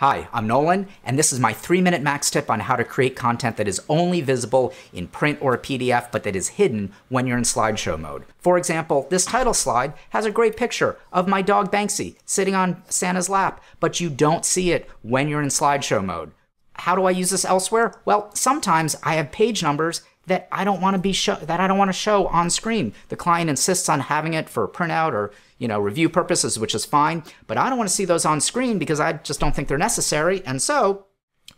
Hi, I'm Nolan, and this is my three minute max tip on how to create content that is only visible in print or a PDF, but that is hidden when you're in slideshow mode. For example, this title slide has a great picture of my dog Banksy sitting on Santa's lap, but you don't see it when you're in slideshow mode. How do I use this elsewhere? Well, sometimes I have page numbers that I don't want to be show that I don't want to show on screen. The client insists on having it for printout or you know review purposes, which is fine, but I don't want to see those on screen because I just don't think they're necessary, and so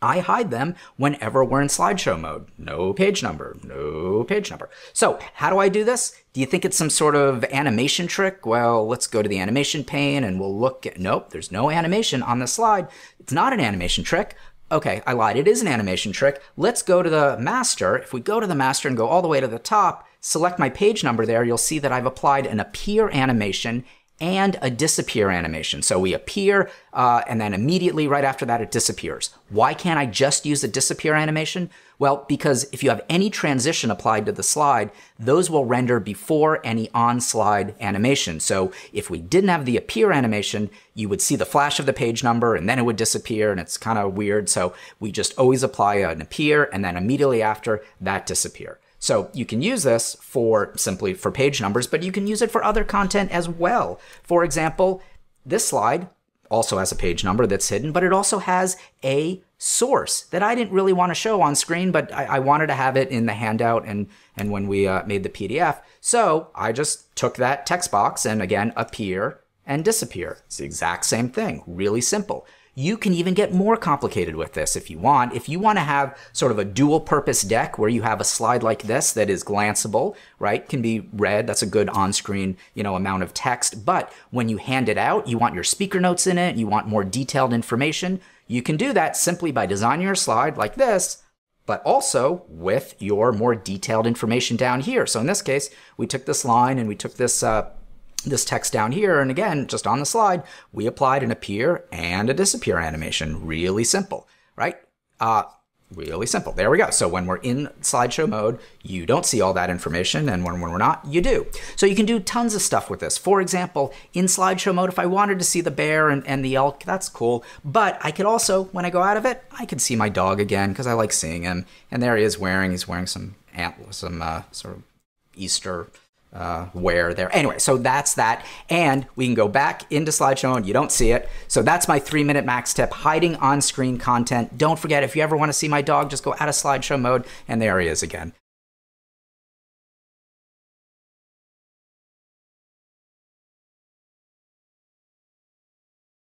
I hide them whenever we're in slideshow mode. No page number, no page number. So how do I do this? Do you think it's some sort of animation trick? Well, let's go to the animation pane and we'll look at, nope, there's no animation on the slide. It's not an animation trick. Okay, I lied. It is an animation trick. Let's go to the master. If we go to the master and go all the way to the top, select my page number there, you'll see that I've applied an appear animation and a disappear animation. So we appear, uh, and then immediately right after that, it disappears. Why can't I just use the disappear animation? Well, because if you have any transition applied to the slide, those will render before any on-slide animation. So if we didn't have the appear animation, you would see the flash of the page number and then it would disappear and it's kind of weird. So we just always apply an appear and then immediately after that disappear. So you can use this for simply for page numbers, but you can use it for other content as well. For example, this slide also has a page number that's hidden, but it also has a source that I didn't really want to show on screen, but I, I wanted to have it in the handout and, and when we uh, made the PDF. So I just took that text box and again, appear and disappear. It's the exact same thing, really simple. You can even get more complicated with this if you want. If you want to have sort of a dual purpose deck where you have a slide like this that is glanceable, right? Can be read. That's a good on-screen, you know, amount of text. But when you hand it out, you want your speaker notes in it, you want more detailed information. You can do that simply by designing your slide like this, but also with your more detailed information down here. So in this case, we took this line and we took this uh, this text down here. And again, just on the slide, we applied an appear and a disappear animation. Really simple, right? Uh, really simple. There we go. So when we're in slideshow mode, you don't see all that information. And when, when we're not, you do. So you can do tons of stuff with this. For example, in slideshow mode, if I wanted to see the bear and, and the elk, that's cool. But I could also, when I go out of it, I can see my dog again because I like seeing him. And there he is wearing, he's wearing some antler, some uh, sort of Easter uh, where there. Anyway, so that's that. And we can go back into slideshow and you don't see it. So that's my three minute max tip, hiding on screen content. Don't forget, if you ever want to see my dog, just go out of slideshow mode and there he is again.